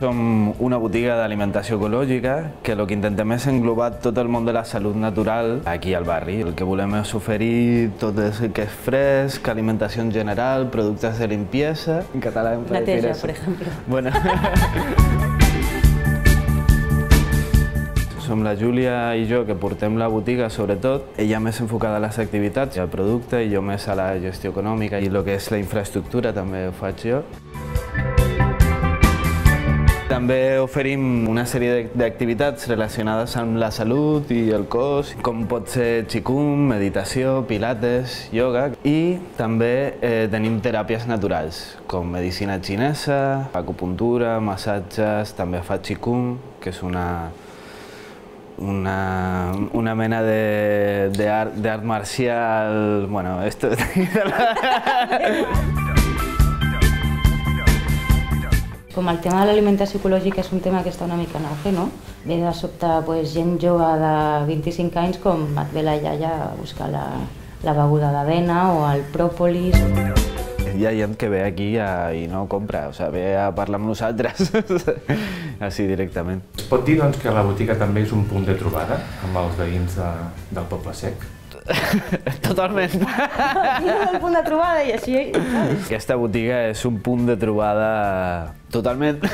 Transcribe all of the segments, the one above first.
Som una botiga d'alimentació ecològica que el que intentem és englobar tot el món de la salut natural aquí al barri. El que volem és oferir tot el que és fresc, alimentació en general, productes de limpiesa... En català... Neteja, per exemple. Bueno. Som la Júlia i jo que portem la botiga, sobretot. Ella més enfocada a les activitats i al producte, i jo més a la gestió econòmica i el que és la infraestructura també ho faig jo. També oferim una sèrie d'activitats relacionades amb la salut i el cos, com pot ser qigong, meditació, pilates, yoga i també eh, tenim teràpies naturals, com medicina xinesa, acupuntura, massatges, també fa qigong, que és una, una, una mena d'art marcial... Bueno, esto... Com el tema de l'alimentació ecològica és un tema que està una mica en auge, no? Ve de sobte pues, gent jove de 25 anys com et ve la iaia a buscar la, la beguda d'avena o el pròpolis. Hi ha gent que ve aquí a, i no compra, o sigui, ve a parlar amb nosaltres, així directament. Es pot dir doncs, que la botiga també és un punt de trobada amb els veïns de, del Poble Sec? Totalment. Un punt de trobada i així... Aquesta botiga és un punt de trobada totalment.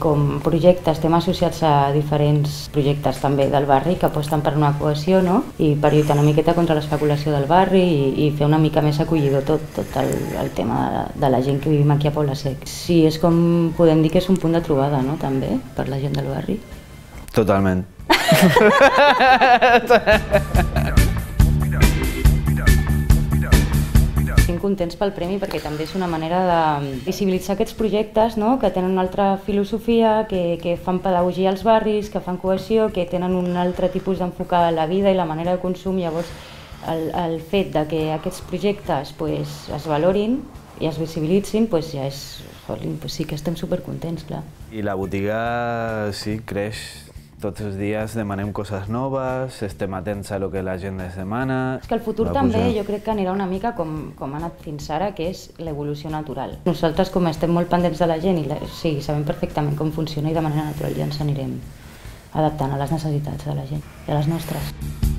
Com projecte estem associats a diferents projectes també del barri que aposten per una cohesió no? i per lluitar una miqueta contra l'especulació del barri i, i fer una mica més acollidor tot, tot el, el tema de, de la gent que vivim aquí a Poble Sec. Sí, és com podem dir que és un punt de trobada no? també per la gent del barri. Totalment. Estem contents pel premi perquè també és una manera de visibilitzar aquests projectes no? que tenen una altra filosofia, que, que fan pedagogia als barris, que fan cohesió, que tenen un altre tipus d'enfocar la vida i la manera de consum. Llavors, el, el fet de que aquests projectes pues, es valorin i es visibilitzin, pues, ja és, jolín, pues sí que estem supercontents, clar. I la botiga, sí, creix tots els dies demanem coses noves, estem atents a lo que la gent ens demana. És que el futur també jo crec que anirà una mica com, com ha anat fins ara, que és l'evolució natural. Nosaltres com estem molt pendents de la gent i la, sí, sabem perfectament com funciona i de manera natural ja ens anirem adaptant a les necessitats de la gent i a les nostres.